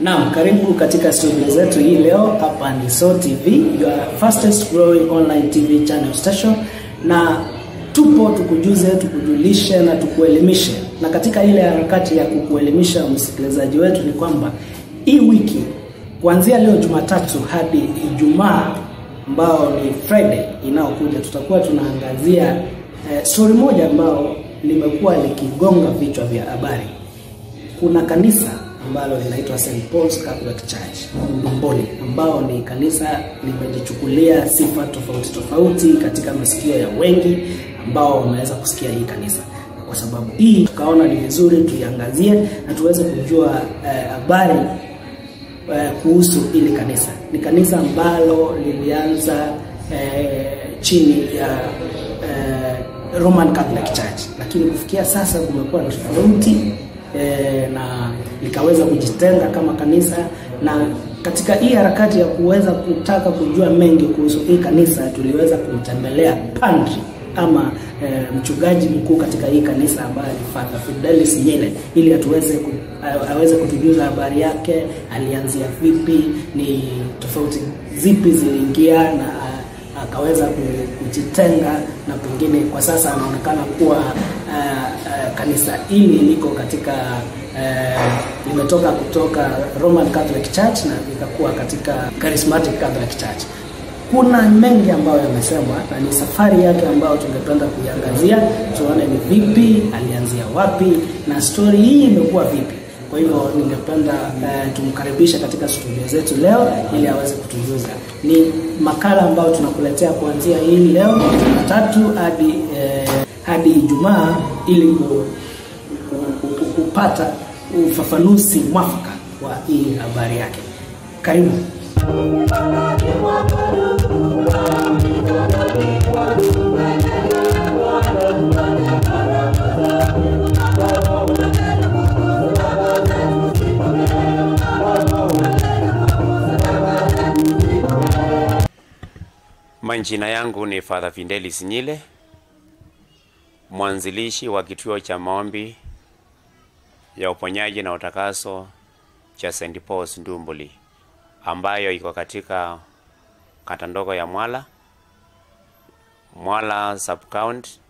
Naam, karibu katika studio zetu hii leo. Hapa ni So TV, your fastest growing online TV channel station, na tupo tukujuze, tukujulishe na tukuelimishe. Na katika ile harakati ya kukuelimisha msikilizaji wetu ni kwamba hii wiki kuanzia leo Jumatatu hadi Ijumaa ambao ni Friday inayokuja, tutakuwa tunaangazia eh, story moja ambayo limekuwa likigonga vichwa vya habari. Kuna kanisa ambalo linaitwa St Paul's Catholic Church Mboni, ambao ni kanisa limejichukulia sifa tofauti tofauti katika masikio ya wengi ambao wameweza kusikia hii kanisa. Kwa sababu hii tukaona ni vizuri tuiangazie na tuweze kujua habari eh, eh, kuhusu hili kanisa. Ni kanisa ambalo lilianza eh, chini ya eh, Roman Catholic Church, lakini kufikia sasa kumekuwa na tofauti eh, na likaweza kujitenga kama kanisa. Na katika hii harakati ya kuweza kutaka kujua mengi kuhusu hii kanisa, tuliweza kumtembelea padri ama e, mchungaji mkuu katika hii kanisa ambaye ni Father Fidelis Nyile ili atuweze ku, aweze kutujuza habari yake, alianzia vipi, ni tofauti zipi ziliingia na akaweza kujitenga na pengine kwa sasa anaonekana kuwa uh, uh, kanisa hili liko katika limetoka kutoka Roman Catholic Church na nikakuwa katika Charismatic Catholic Church. Kuna mengi ambayo yamesemwa na ni safari yake ambayo tungependa kuiangazia, tuone ni vipi, alianzia wapi na stori hii imekuwa vipi. Kwa hivyo ningependa uh, tumkaribishe katika studio zetu leo ili aweze kutujuza. Ni makala ambayo tunakuletea kuanzia hii leo Jumatatu hadi eh, hadi Ijumaa ili ku, ku, ku, kupata ufafanuzi mwafaka wa hii habari yake. Karibu. Majina yangu ni Father Vindelis Nyile, mwanzilishi wa kituo cha maombi ya uponyaji na utakaso cha St. Paul's Ndumbuli, ambayo iko katika kata ndogo ya Mwala, Mwala sub county,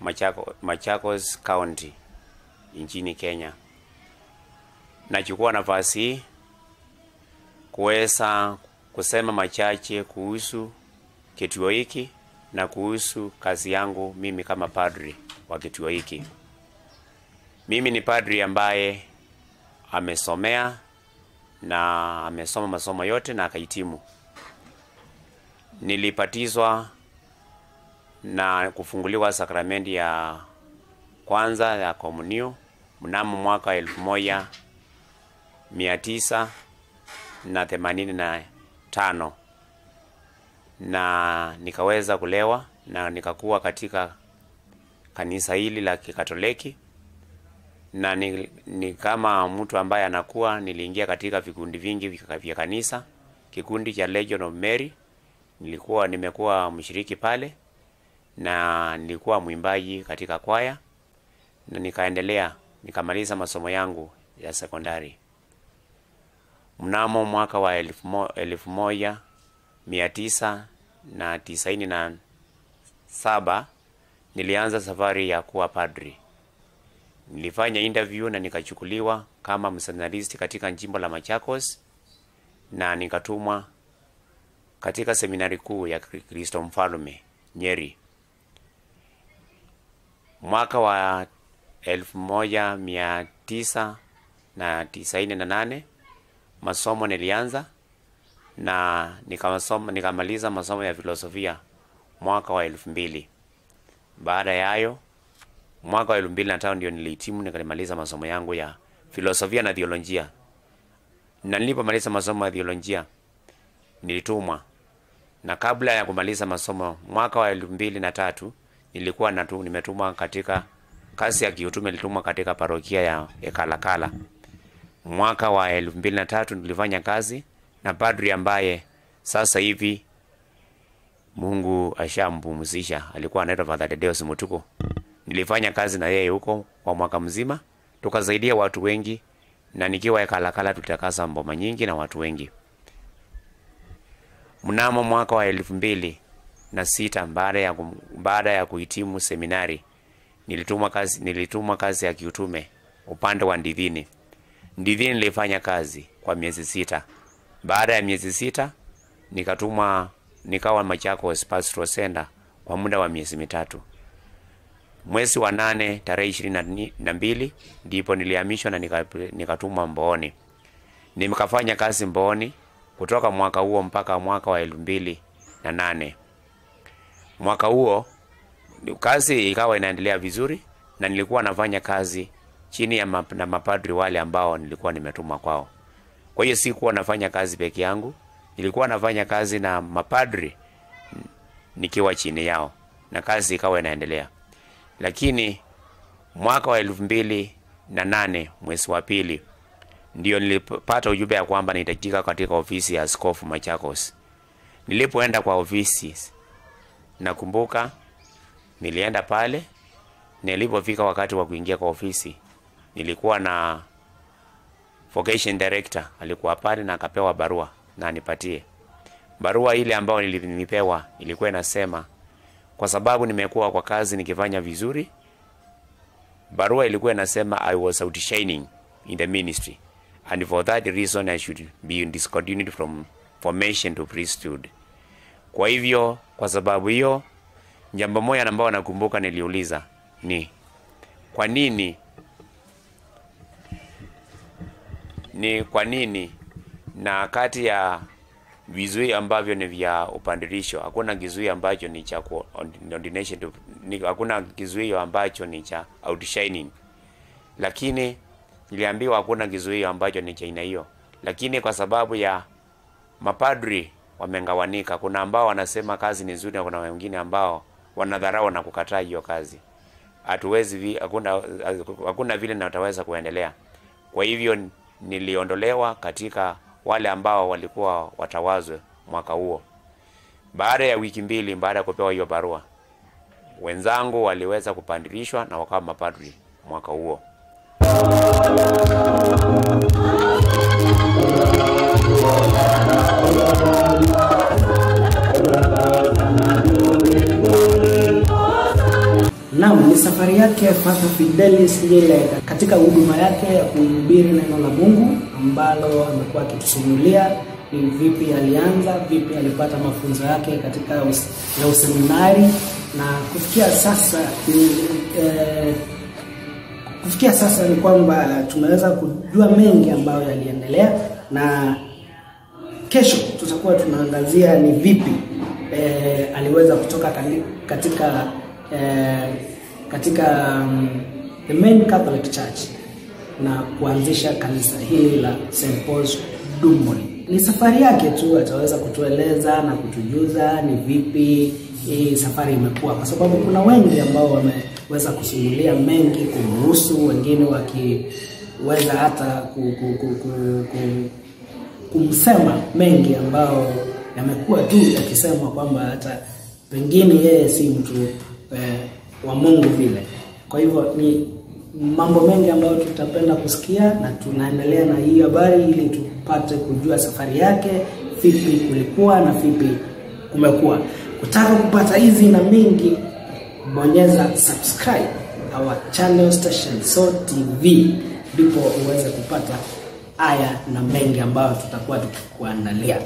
Machako, Machakos County nchini Kenya. Nachukua nafasi hii kuweza kusema machache kuhusu kituo hiki na kuhusu kazi yangu mimi kama padri wa kituo hiki. Mimi ni padri ambaye amesomea na amesoma masomo yote na akahitimu. Nilipatizwa na kufunguliwa sakramenti ya kwanza ya komunio mnamo mwaka elfu moja mia tisa na themanini na tano na nikaweza kulewa na nikakuwa katika kanisa hili la Kikatoliki, na ni, ni kama mtu ambaye anakuwa, niliingia katika vikundi vingi vya kanisa. Kikundi cha Legion of Mary nilikuwa nimekuwa mshiriki pale, na nilikuwa mwimbaji katika kwaya, na nikaendelea nikamaliza masomo yangu ya sekondari mnamo mwaka wa elfu, mo, elfu moja mia tisa na tisaini na saba nilianza safari ya kuwa padri. Nilifanya interview na nikachukuliwa kama mseminaristi katika jimbo la Machakos na nikatumwa katika seminari kuu ya Kristo Mfalme Nyeri. Mwaka wa elfu moja mia tisa na tisaini na nane masomo nilianza na nikamasoma, nikamaliza masomo ya filosofia mwaka wa elfu mbili. Baada ya hayo mwaka wa elfu mbili na tano ndio nilihitimu nikalimaliza masomo yangu ya filosofia na theolojia, na nilipomaliza masomo ya theolojia nilitumwa, na kabla ya kumaliza masomo mwaka wa elfu mbili na tatu nilikuwa natu, nimetumwa katika kazi ya kiutume, nilitumwa katika parokia ya Ekalakala. Mwaka wa elfu mbili na tatu nilifanya kazi na padri ambaye sasa hivi Mungu ashampumzisha, alikuwa anaitwa Father Dedeus Mutuku. Nilifanya kazi na yeye huko kwa mwaka mzima, tukasaidia watu wengi na nikiwa yakalakala tulitakasa mboma nyingi na watu wengi. Mnamo mwaka wa elfu mbili na sita baada ya, baada ya kuhitimu seminari nilitumwa kazi, nilitumwa kazi ya kiutume upande wa Ndidhini. Ndidhini nilifanya kazi kwa miezi sita. Baada ya miezi sita nikatumwa nikawa Machakos Pastoral Center kwa muda wa miezi mitatu. Mwezi wa nane tarehe ishirini na mbili ndipo nilihamishwa na nika- nikatumwa Mbooni. Nikafanya kazi Mbooni kutoka mwaka huo mpaka mwaka wa elfu mbili na nane. Mwaka huo kazi ikawa inaendelea vizuri na nilikuwa nafanya kazi chini ya map, na mapadri wale ambao nilikuwa nimetuma kwao. Kwa hiyo sikuwa nafanya kazi peke yangu, nilikuwa nafanya kazi na mapadri nikiwa chini yao na kazi ikawa inaendelea. Lakini mwaka wa elfu mbili na nane mwezi wa pili ndio nilipata ujumbe ya kwamba nitajika katika ofisi ya askofu Machakos. Nilipoenda kwa ofisi, nakumbuka nilienda pale. Nilipofika wakati wa kuingia kwa ofisi, nilikuwa na vocation director alikuwa pale na akapewa barua na anipatie barua. Ile ambayo nilipewa ilikuwa inasema kwa sababu nimekuwa kwa kazi nikifanya vizuri. Barua ilikuwa inasema I was outshining in the ministry and for that reason I should be discontinued from formation to priesthood. Kwa hivyo, kwa sababu hiyo, jambo moja ambao nakumbuka niliuliza ni kwa nini ni kwa nini na kati ya vizuii ambavyo ni vya upandilisho hakuna kizui ambacho ni cha ordination ni, hakuna kizuio ambacho ni cha outshining, lakini niliambiwa hakuna kizuio ambacho ni cha aina hiyo, lakini kwa sababu ya mapadri wamegawanika, kuna ambao wanasema kazi ni nzuri na kuna wengine ambao wanadharau na kukataa hiyo kazi. Hatuwezi hakuna, hakuna vile nataweza kuendelea. Kwa hivyo niliondolewa katika wale ambao walikuwa watawazwe mwaka huo. Baada ya wiki mbili baada ya kupewa hiyo barua, wenzangu waliweza kupandilishwa na wakawa mapadri mwaka huo. Naam, ni safari yake Father Fidelis Nyile katika huduma yake ya kuhubiri neno la Mungu ambalo amekuwa akitusimulia ni vipi alianza, vipi alipata mafunzo yake katika ya useminari. Na kufikia sasa ni, eh, kufikia sasa ni kwamba tumeweza kujua mengi ambayo yaliendelea. Na kesho tutakuwa tunaangazia ni vipi eh, aliweza kutoka katika eh, katika um, the main Catholic Church na kuanzisha kanisa hili la St Paul's Dumoni. Ni safari yake tu, ataweza kutueleza na kutujuza ni vipi hii safari imekuwa, kwa sababu kuna wengi ambao wameweza kusimulia mengi kumhusu, wengine wakiweza hata ku, ku, ku, ku, ku, kumsema mengi ambao yamekuwa tu yakisemwa kwamba hata pengine yeye si mtu eh, wa Mungu vile. Kwa hivyo ni mambo mengi ambayo tutapenda kusikia, na tunaendelea na hii habari ili tupate kujua safari yake, vipi kulikuwa na vipi kumekuwa. Kutaka kupata hizi na mengi, bonyeza subscribe our channel station So TV, ndipo uweze kupata haya na mengi ambayo tutakuwa tukikuandalia.